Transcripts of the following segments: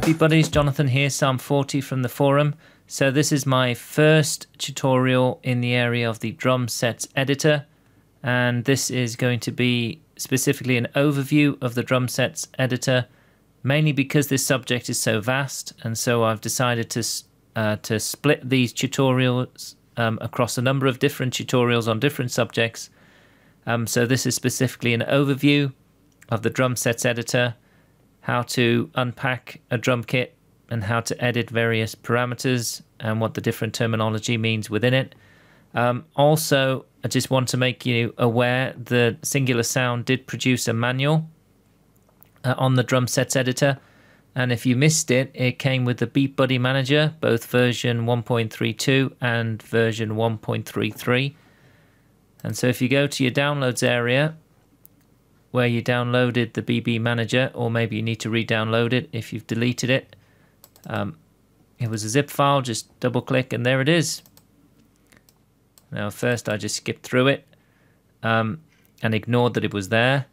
Happy buddies, Jonathan here, Psalm 40 from the forum. So this is my first tutorial in the area of the drum sets editor and this is going to be specifically an overview of the drum sets editor mainly because this subject is so vast and so I've decided to uh, to split these tutorials um, across a number of different tutorials on different subjects um, so this is specifically an overview of the drum sets editor how to unpack a drum kit and how to edit various parameters and what the different terminology means within it. Um, also, I just want to make you aware that Singular Sound did produce a manual uh, on the drum sets editor. And if you missed it, it came with the Beat Buddy Manager, both version 1.32 and version 1.33. And so if you go to your downloads area where you downloaded the BB Manager, or maybe you need to re-download it if you've deleted it. Um, it was a zip file, just double click and there it is. Now first I just skipped through it um, and ignored that it was there.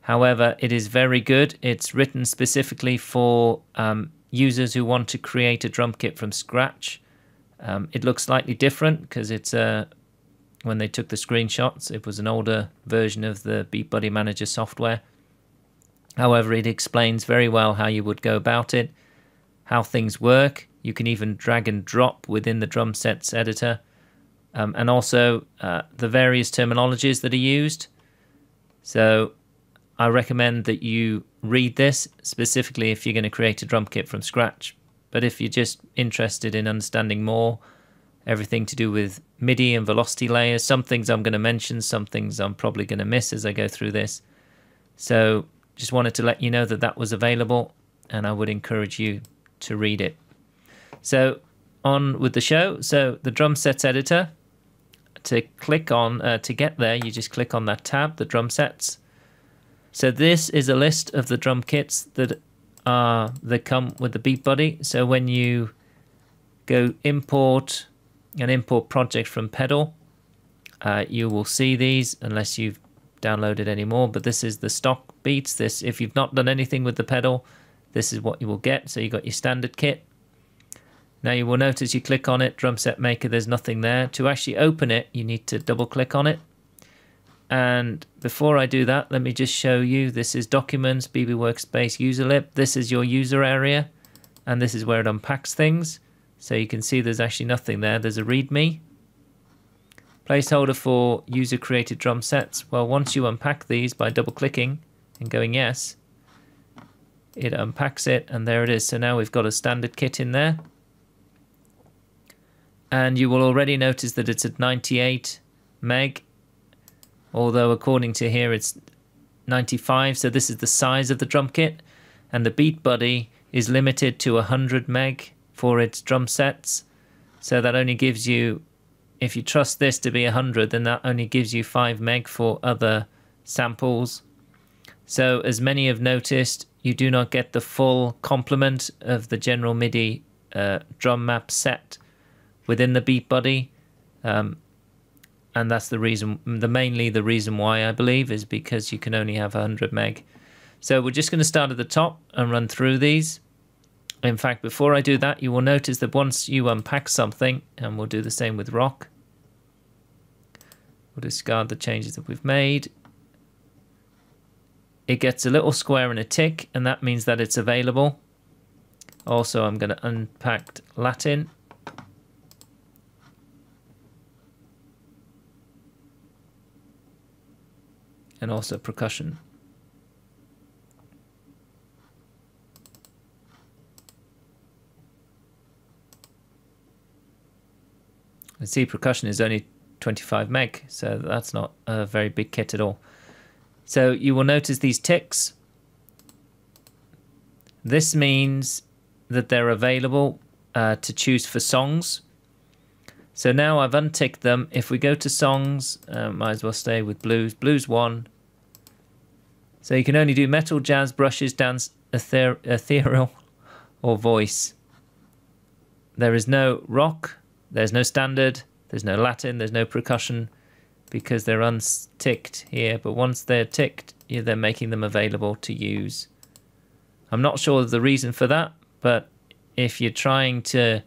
However, it is very good. It's written specifically for um, users who want to create a drum kit from scratch. Um, it looks slightly different because it's a when they took the screenshots. It was an older version of the Beat Buddy Manager software. However, it explains very well how you would go about it, how things work. You can even drag and drop within the drum sets editor, um, and also uh, the various terminologies that are used. So I recommend that you read this specifically if you're going to create a drum kit from scratch. But if you're just interested in understanding more, everything to do with MIDI and velocity layers. Some things I'm going to mention, some things I'm probably going to miss as I go through this. So just wanted to let you know that that was available and I would encourage you to read it. So on with the show. So the drum sets editor, to click on, uh, to get there, you just click on that tab, the drum sets. So this is a list of the drum kits that are that come with the Beat Buddy. So when you go import an import project from Pedal. Uh, you will see these unless you've downloaded any more, but this is the stock beats. This, if you've not done anything with the pedal, this is what you will get. So you got your standard kit. Now you will notice you click on it, drum set maker, there's nothing there. To actually open it, you need to double click on it. And before I do that, let me just show you, this is Documents, BB Workspace User Lib. This is your user area, and this is where it unpacks things. So you can see there's actually nothing there. There's a README. Placeholder for user created drum sets. Well, once you unpack these by double clicking and going yes, it unpacks it and there it is. So now we've got a standard kit in there. And you will already notice that it's at 98 meg, although according to here it's 95. So this is the size of the drum kit and the Beat Buddy is limited to 100 meg for its drum sets. So that only gives you, if you trust this to be 100, then that only gives you 5 meg for other samples. So as many have noticed, you do not get the full complement of the general MIDI uh, drum map set within the Beat Buddy. Um, and that's the reason, the mainly the reason why I believe is because you can only have 100 meg. So we're just going to start at the top and run through these. In fact, before I do that, you will notice that once you unpack something, and we'll do the same with rock, we'll discard the changes that we've made. It gets a little square and a tick, and that means that it's available. Also, I'm going to unpack Latin. And also percussion. And see percussion is only 25 meg, so that's not a very big kit at all. So you will notice these ticks. This means that they're available uh, to choose for songs. So now I've unticked them. If we go to songs, uh, might as well stay with blues. Blues 1. So you can only do metal, jazz, brushes, dance, ether ethereal, or voice. There is no rock, there's no standard, there's no Latin, there's no percussion because they're unticked here. But once they're ticked, they're making them available to use. I'm not sure of the reason for that, but if you're trying to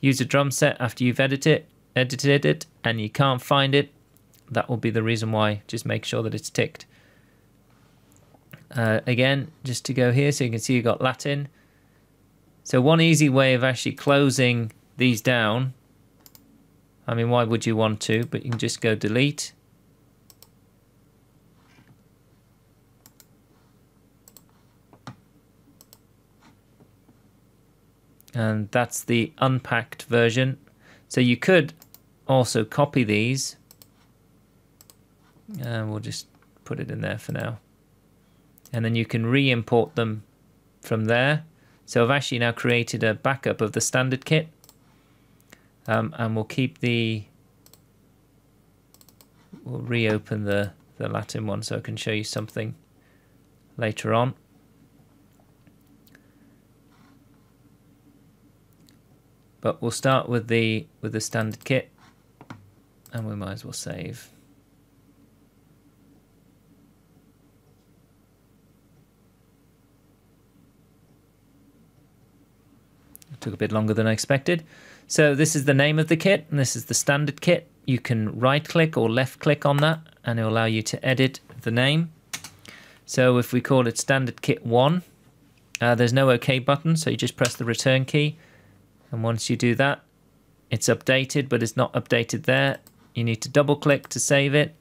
use a drum set after you've edited edited it and you can't find it, that will be the reason why. Just make sure that it's ticked. Uh, again, just to go here, so you can see you've got Latin. So one easy way of actually closing these down, I mean, why would you want to? But you can just go delete. And that's the unpacked version. So you could also copy these. And we'll just put it in there for now and then you can re-import them from there. So I've actually now created a backup of the standard kit um, and we'll keep the, we'll reopen the, the Latin one so I can show you something later on. But we'll start with the with the standard kit and we might as well save. Took a bit longer than I expected. So this is the name of the kit, and this is the standard kit. You can right click or left click on that, and it will allow you to edit the name. So if we call it standard kit 1, uh, there's no OK button, so you just press the return key. And once you do that, it's updated, but it's not updated there. You need to double click to save it,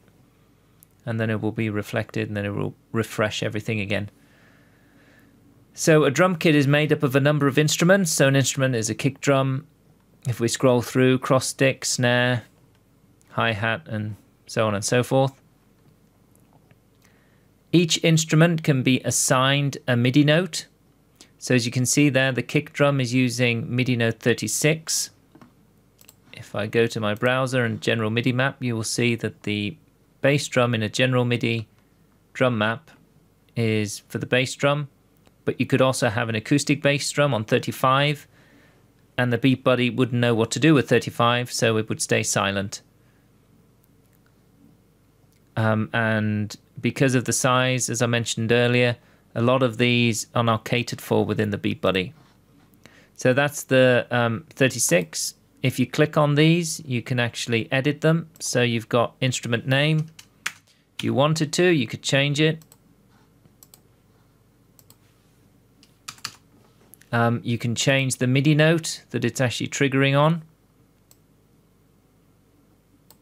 and then it will be reflected, and then it will refresh everything again. So a drum kit is made up of a number of instruments. So an instrument is a kick drum. If we scroll through, cross stick, snare, hi-hat, and so on and so forth. Each instrument can be assigned a MIDI note. So as you can see there, the kick drum is using MIDI note 36. If I go to my browser and general MIDI map, you will see that the bass drum in a general MIDI drum map is for the bass drum but you could also have an acoustic bass drum on 35 and the beat buddy wouldn't know what to do with 35 so it would stay silent. Um, and because of the size as I mentioned earlier a lot of these are not catered for within the beat buddy. So that's the um, 36 if you click on these you can actually edit them. So you've got instrument name. If you wanted to you could change it Um, you can change the MIDI note that it's actually triggering on.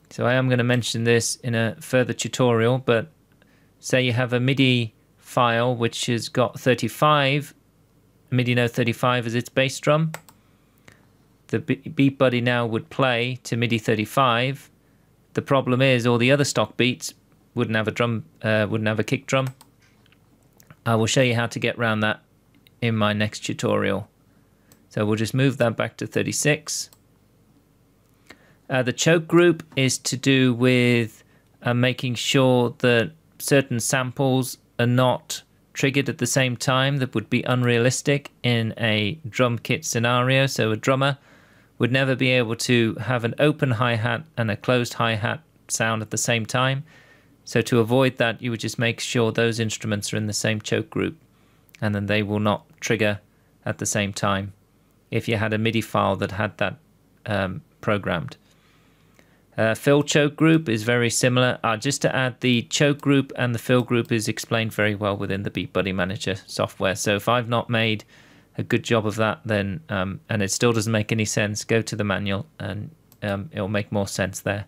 So I am going to mention this in a further tutorial, but say you have a MIDI file which has got 35, MIDI note 35 as its bass drum. The beat buddy now would play to MIDI 35. The problem is all the other stock beats wouldn't have a drum, uh, wouldn't have a kick drum. I will show you how to get around that in my next tutorial. So we'll just move that back to 36. Uh, the choke group is to do with uh, making sure that certain samples are not triggered at the same time that would be unrealistic in a drum kit scenario. So a drummer would never be able to have an open hi-hat and a closed hi-hat sound at the same time. So to avoid that, you would just make sure those instruments are in the same choke group and then they will not trigger at the same time if you had a MIDI file that had that um, programmed. Uh, fill choke group is very similar. Uh, just to add, the choke group and the fill group is explained very well within the Beat Buddy Manager software. So if I've not made a good job of that, then um, and it still doesn't make any sense, go to the manual and um, it'll make more sense there.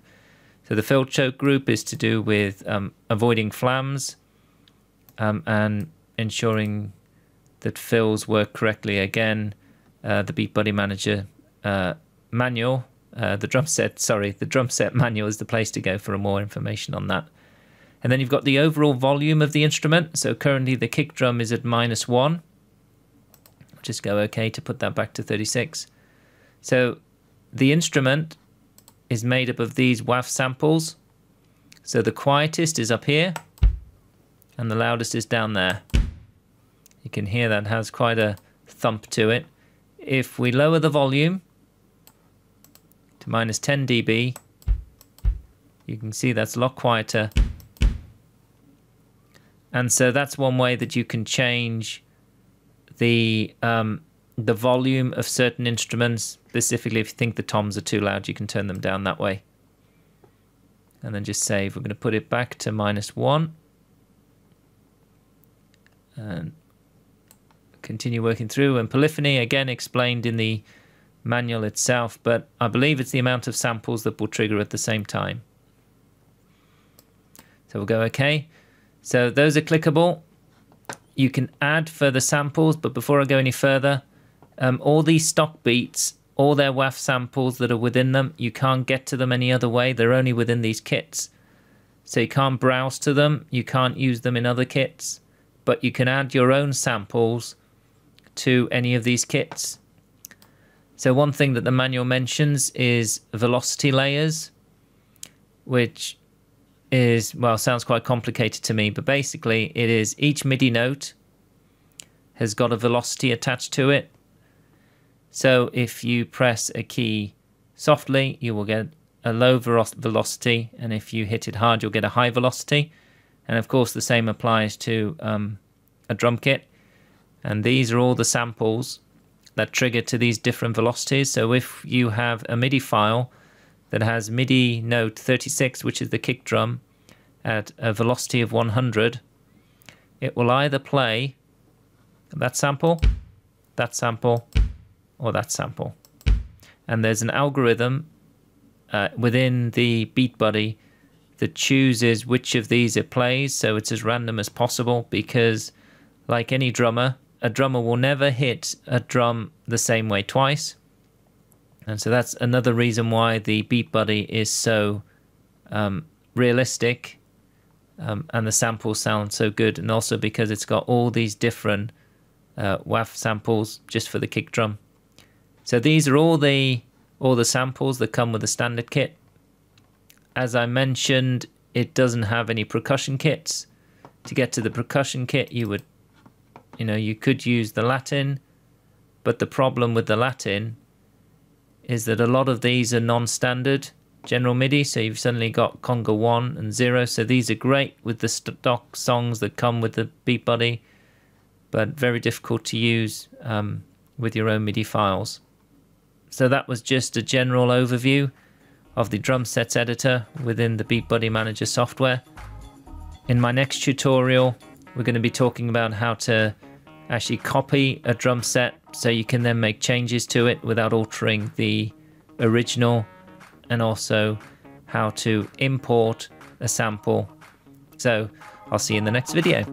So the fill choke group is to do with um, avoiding flams um, and ensuring that fills work correctly. Again, uh, the Beat Buddy Manager uh, manual, uh, the drum set, sorry, the drum set manual is the place to go for more information on that. And then you've got the overall volume of the instrument. So currently the kick drum is at minus one. Just go OK to put that back to 36. So the instrument is made up of these WAV samples. So the quietest is up here and the loudest is down there. You can hear that has quite a thump to it. If we lower the volume to minus 10 dB, you can see that's a lot quieter. And so that's one way that you can change the um, the volume of certain instruments. Specifically, if you think the toms are too loud, you can turn them down that way. And then just save. We're going to put it back to minus one. And continue working through. And polyphony, again, explained in the manual itself, but I believe it's the amount of samples that will trigger at the same time. So we'll go OK. So those are clickable. You can add further samples, but before I go any further, um, all these stock beats, all their WAV samples that are within them, you can't get to them any other way. They're only within these kits. So you can't browse to them, you can't use them in other kits, but you can add your own samples to any of these kits. So one thing that the manual mentions is velocity layers, which is, well, sounds quite complicated to me, but basically it is each MIDI note has got a velocity attached to it. So if you press a key softly, you will get a low velocity, and if you hit it hard, you'll get a high velocity. And of course, the same applies to um, a drum kit. And these are all the samples that trigger to these different velocities. So if you have a MIDI file that has MIDI note 36, which is the kick drum, at a velocity of 100, it will either play that sample, that sample, or that sample. And there's an algorithm uh, within the beat buddy that chooses which of these it plays, so it's as random as possible because, like any drummer, a drummer will never hit a drum the same way twice. And so that's another reason why the Beat Buddy is so um, realistic um, and the samples sound so good. And also because it's got all these different uh, WAV samples just for the kick drum. So these are all the all the samples that come with the standard kit. As I mentioned, it doesn't have any percussion kits. To get to the percussion kit, you would you know, you could use the Latin, but the problem with the Latin is that a lot of these are non-standard general MIDI, so you've suddenly got conga 1 and 0, so these are great with the stock songs that come with the beat but very difficult to use um, with your own MIDI files. So that was just a general overview of the drum sets editor within the Beat Buddy Manager software. In my next tutorial, we're going to be talking about how to actually copy a drum set so you can then make changes to it without altering the original and also how to import a sample. So I'll see you in the next video.